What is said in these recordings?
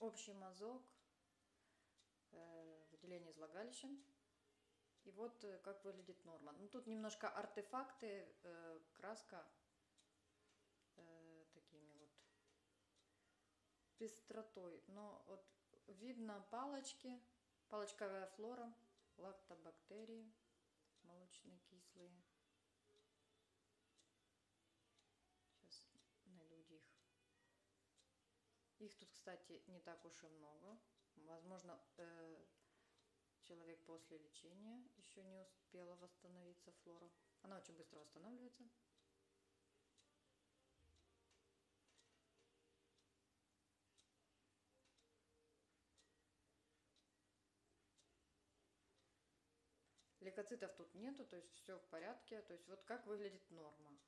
общий мазок, э, выделение из влагалища. И вот э, как выглядит норма. Ну, тут немножко артефакты, э, краска такими вот пестротой. Но вот видно палочки, палочковая флора, лактобактерии, молочные кислые. Сейчас найду их. Их тут, кстати, не так уж и много. Возможно, э, человек после лечения еще не успела восстановиться флора. Она очень быстро восстанавливается. Лейкоцитов тут нету, то есть все в порядке. То есть вот как выглядит норма.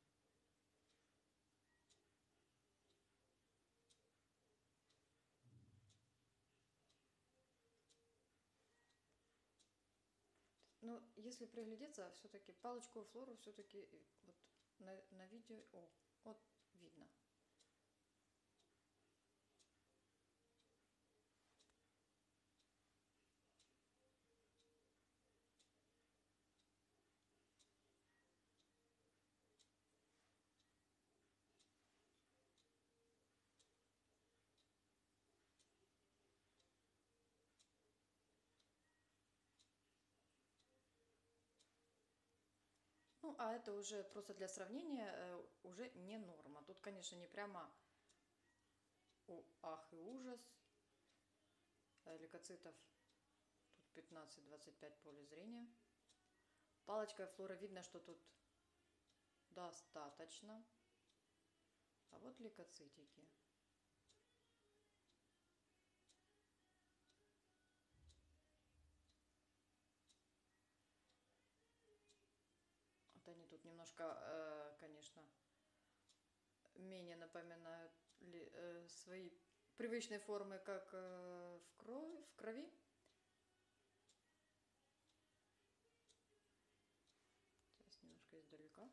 Ну, если приглядеться, все-таки палочку флору все-таки вот на, на видео, о, вот видно. Ну, а это уже просто для сравнения, э, уже не норма. Тут, конечно, не прямо о, ах и ужас. Э, лейкоцитов тут 15-25 поле зрения. Палочкой флора видно, что тут достаточно. А вот лейкоцитики. Вот они тут немножко, э, конечно, менее напоминают э, свои привычные формы, как э, в, крови, в крови. Сейчас немножко издалека.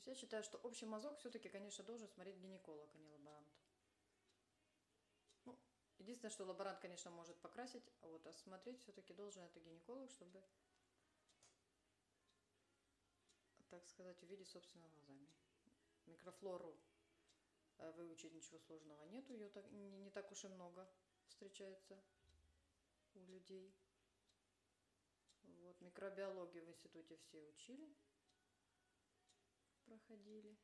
Есть я считаю, что общий мазок все-таки, конечно, должен смотреть гинеколог, а не лаборант. Ну, единственное, что лаборант, конечно, может покрасить, а вот осмотреть все-таки должен это гинеколог, чтобы, так сказать, увидеть собственными глазами. Микрофлору э, выучить ничего сложного нету, ее так, не, не так уж и много встречается у людей. Вот, микробиологию в институте все учили проходили.